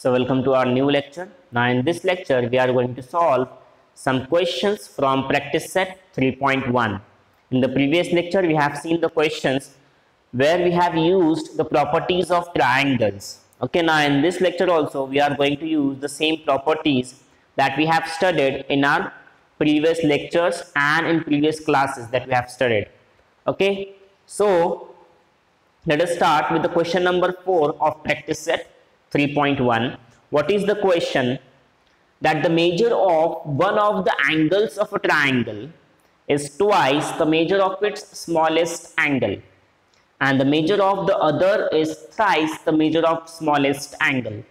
So welcome to our new lecture. Now in this lecture we are going to solve some questions from practice set 3.1. In the previous lecture we have seen the questions where we have used the properties of triangles. Okay now in this lecture also we are going to use the same properties that we have studied in our previous lectures and in previous classes that we have studied. Okay so let us start with the question number 4 of practice set 3.1 what is the question? That the measure of one of the angles of a triangle is twice the measure of its smallest angle. And the measure of the other is thrice the measure of smallest angle.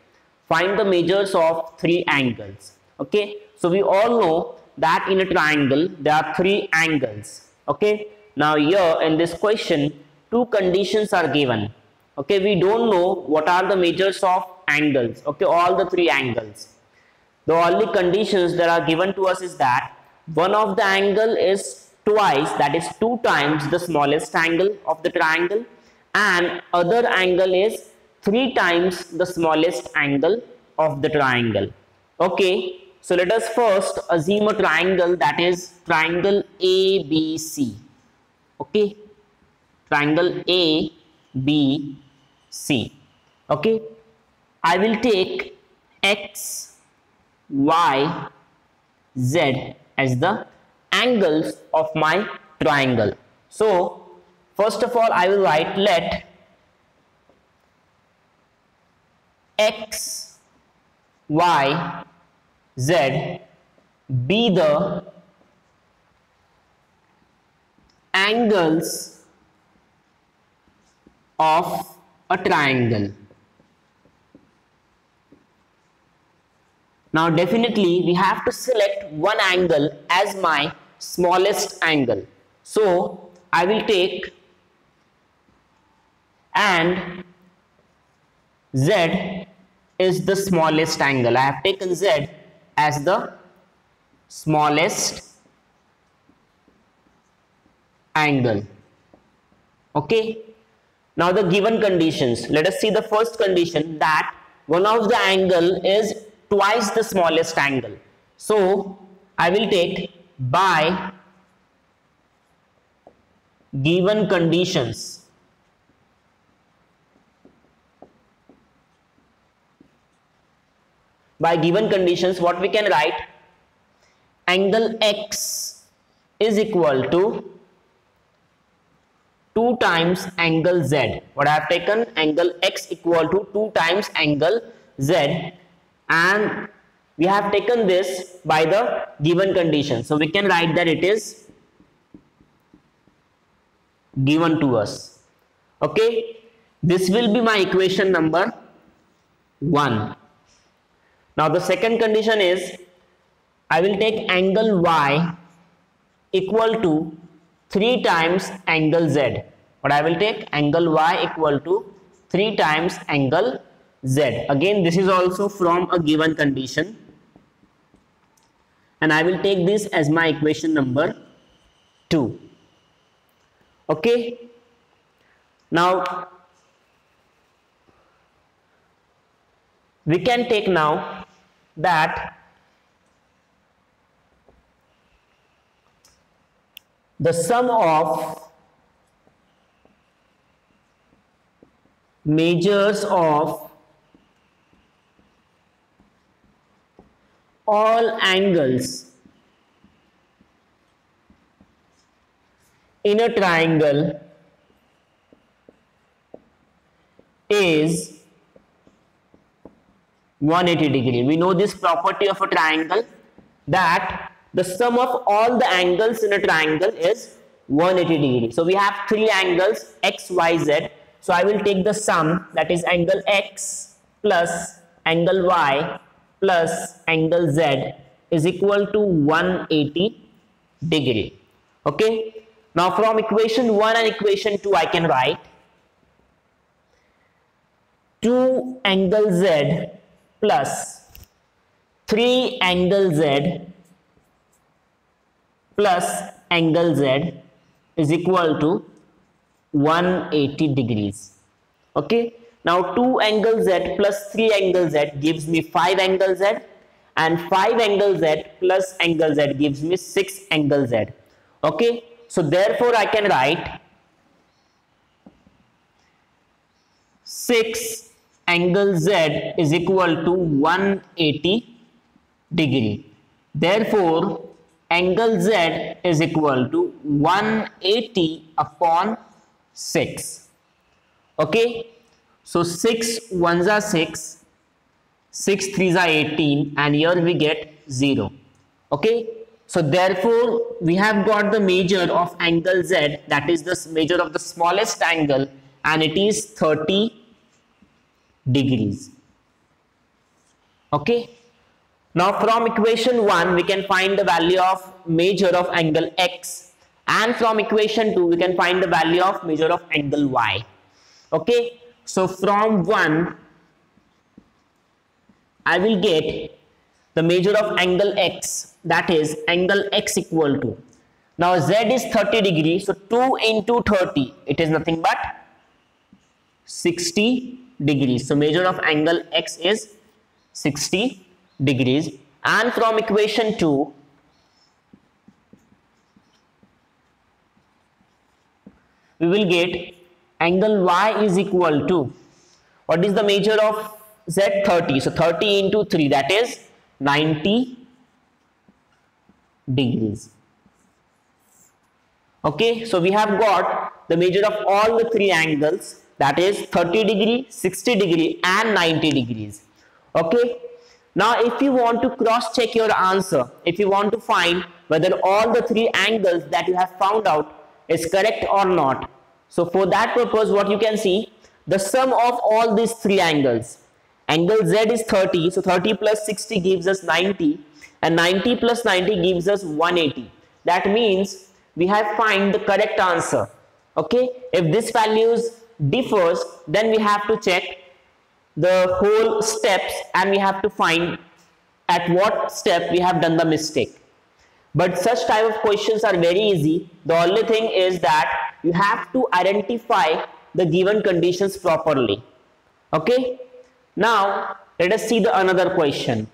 Find the measures of three angles. Okay? So we all know that in a triangle there are three angles. Okay? Now here in this question two conditions are given okay we don't know what are the measures of angles. Okay all the three angles. The only conditions that are given to us is that one of the angle is twice that is two times the smallest angle of the triangle and other angle is three times the smallest angle of the triangle. Okay so let us first assume a triangle that is triangle ABC okay triangle A B C. Okay? I will take X Y Z as the angles of my triangle. So first of all I will write let X Y Z be the angles of a triangle. Now definitely we have to select one angle as my smallest angle. So I will take and Z is the smallest angle. I have taken Z as the smallest angle. Okay. Now the given conditions. Let us see the first condition that one of the angle is twice the smallest angle. So I will take by given conditions. By given conditions what we can write angle x is equal to 2 times angle z. What I have taken angle x equal to 2 times angle z and we have taken this by the given condition. So we can write that it is given to us. Okay. This will be my equation number 1. Now the second condition is I will take angle y equal to 3 times angle z. But I will take angle y equal to 3 times angle z. Again this is also from a given condition. And I will take this as my equation number 2. Okay. Now we can take now that the sum of measures of all angles in a triangle is 180 degree. We know this property of a triangle that the sum of all the angles in a triangle is 180 degree. So we have three angles x, y, z. So I will take the sum that is angle x plus angle y plus angle z is equal to 180 degree. Okay. Now from equation 1 and equation 2 I can write 2 angle z plus 3 angle z plus angle z is equal to 180 degrees okay Now 2 angle Z plus 3 angle Z gives me 5 angle Z and 5 angle Z plus angle Z gives me 6 angle Z. Okay. So therefore I can write 6 angle Z is equal to 180 degree. Therefore angle Z is equal to 180 upon 6. Okay. So 6 ones are 6, 6 threes are 18 and here we get 0. Okay. So therefore we have got the measure of angle Z that is the measure of the smallest angle and it is 30 degrees. Okay. Now from equation 1 we can find the value of measure of angle X and from equation 2 we can find the value of measure of angle Y. Okay. So from 1, I will get the measure of angle x that is angle x equal to. Now z is 30 degree. So 2 into 30 it is nothing but 60 degrees. So measure of angle x is 60 degrees. And from equation 2 we will get angle y is equal to what is the measure of z? 30 so 30 into 3 that is 90 degrees. Okay so we have got the measure of all the three angles that is 30 degree 60 degree and 90 degrees. Okay now if you want to cross check your answer if you want to find whether all the three angles that you have found out is correct or not so for that purpose, what you can see, the sum of all these three angles. Angle Z is 30, so 30 plus 60 gives us 90 and 90 plus 90 gives us 180. That means we have find the correct answer. Okay, if this values differs, then we have to check the whole steps and we have to find at what step we have done the mistake. But such type of questions are very easy. The only thing is that you have to identify the given conditions properly okay now let us see the another question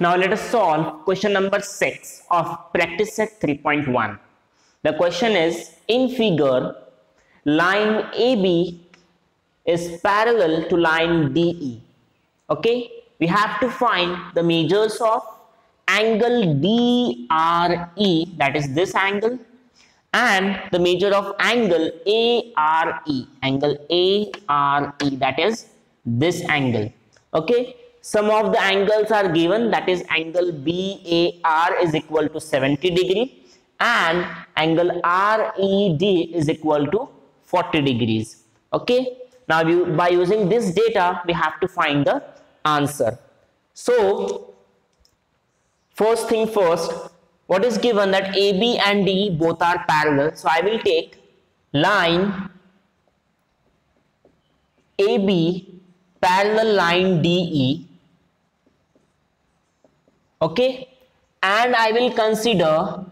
now let us solve question number 6 of practice set 3.1 the question is in figure line AB is parallel to line DE okay? We have to find the measures of angle DRE that is this angle and the measure of angle ARE angle ARE that is this angle. Okay? Some of the angles are given that is angle BAR is equal to 70 degree and angle RED is equal to 40 degrees. Okay now you, by using this data we have to find the answer so First thing first, what is given that AB and DE both are parallel. So I will take line AB parallel line DE okay and I will consider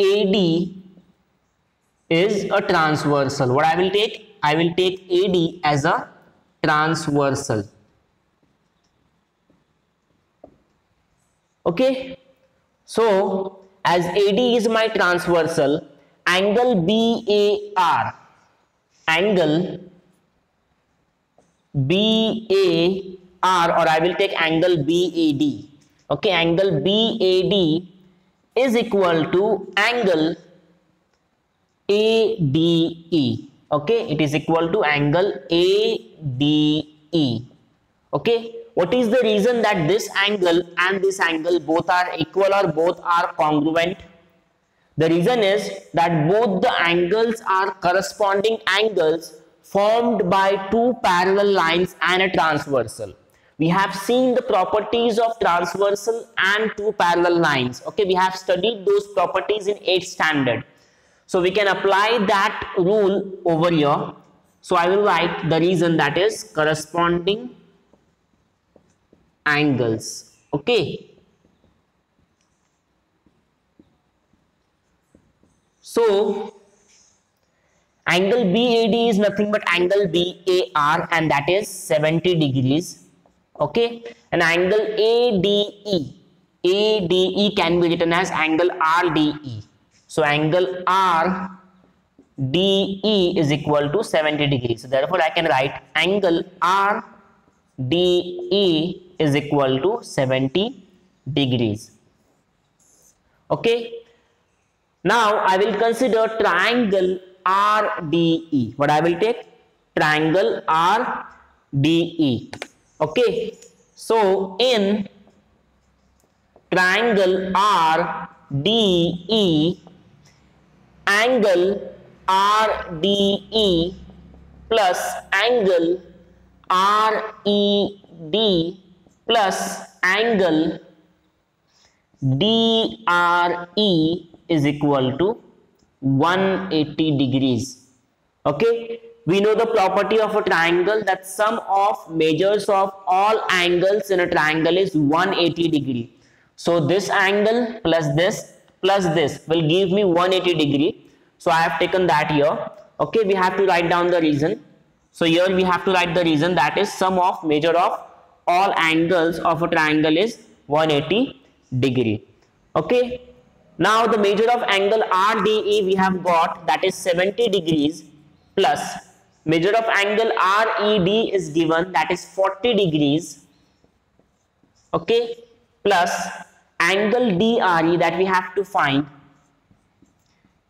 AD is a transversal. What I will take? I will take AD as a transversal. Okay? So as AD is my transversal angle BAR angle BAR or I will take angle BAD okay? Angle BAD is equal to angle ADE okay it is equal to angle ADE okay what is the reason that this angle and this angle both are equal or both are congruent? The reason is that both the angles are corresponding angles formed by two parallel lines and a transversal. We have seen the properties of transversal and two parallel lines. Okay, we have studied those properties in 8th standard. So we can apply that rule over here. So I will write the reason that is corresponding angles okay so Angle BAD is nothing but angle BAR and that is 70 degrees. Okay. And angle ADE, ADE can be written as angle RDE. So angle RDE is equal to 70 degrees. So therefore I can write angle RDE is equal to 70 degrees. Okay. Now I will consider triangle RDE. What I will take? Triangle RDE. Okay. So in triangle RDE, angle RDE plus angle RED plus angle DRE is equal to 180 degrees. Okay, we know the property of a triangle that sum of measures of all angles in a triangle is 180 degree. So this angle plus this plus this will give me 180 degree. So I have taken that here. Okay, we have to write down the reason. So here we have to write the reason that is sum of measure of all angles of a triangle is 180 degree. Okay, now the measure of angle RDE we have got that is 70 degrees plus measure of angle RED is given that is 40 degrees okay plus angle DRE that we have to find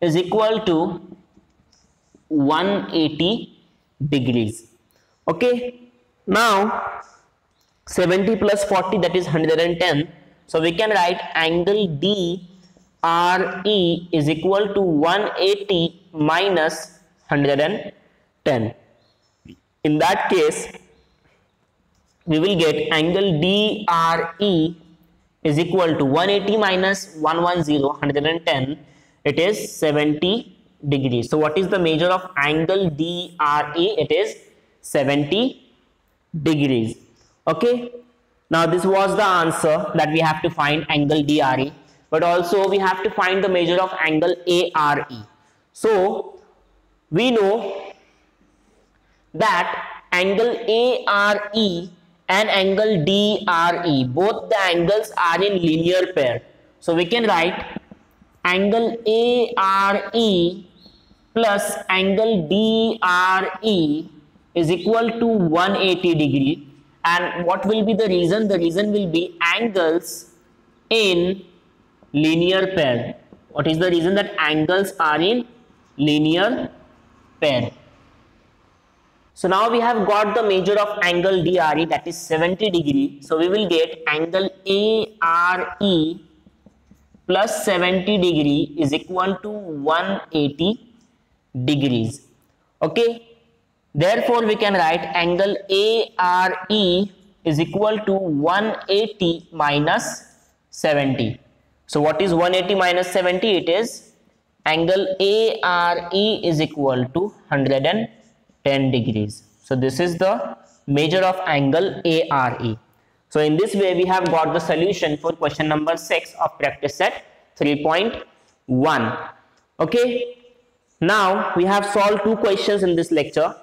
is equal to 180 degrees. Okay? Now 70 plus 40 that is 110 so we can write angle DRE is equal to 180 minus 110. In that case, we will get angle DRE is equal to 180 minus 110, 110. It is 70 degrees. So what is the measure of angle DRE? It is 70 degrees. Okay. Now this was the answer that we have to find angle DRE but also we have to find the measure of angle ARE. So we know that angle ARE and angle DRE both the angles are in linear pair. So we can write angle ARE plus angle DRE is equal to 180 degree and what will be the reason? The reason will be angles in linear pair. What is the reason that angles are in linear pair? So now we have got the measure of angle DRE that is 70 degree. So we will get angle ARE plus 70 degree is equal to 180 degrees. Okay. Therefore we can write angle ARE is equal to 180 minus 70. So what is 180 minus 70? It is angle ARE is equal to 110 degrees. So this is the measure of angle ARE. So in this way we have got the solution for question number 6 of practice set 3.1. Okay. Now we have solved two questions in this lecture.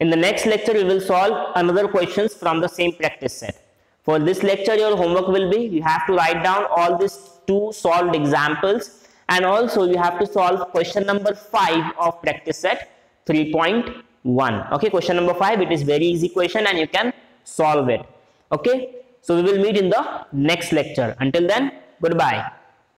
In the next lecture we will solve another questions from the same practice set. For this lecture your homework will be you have to write down all these two solved examples and also you have to solve question number 5 of practice set 3.1 okay question number 5 it is very easy question and you can solve it. Okay so we will meet in the next lecture. Until then goodbye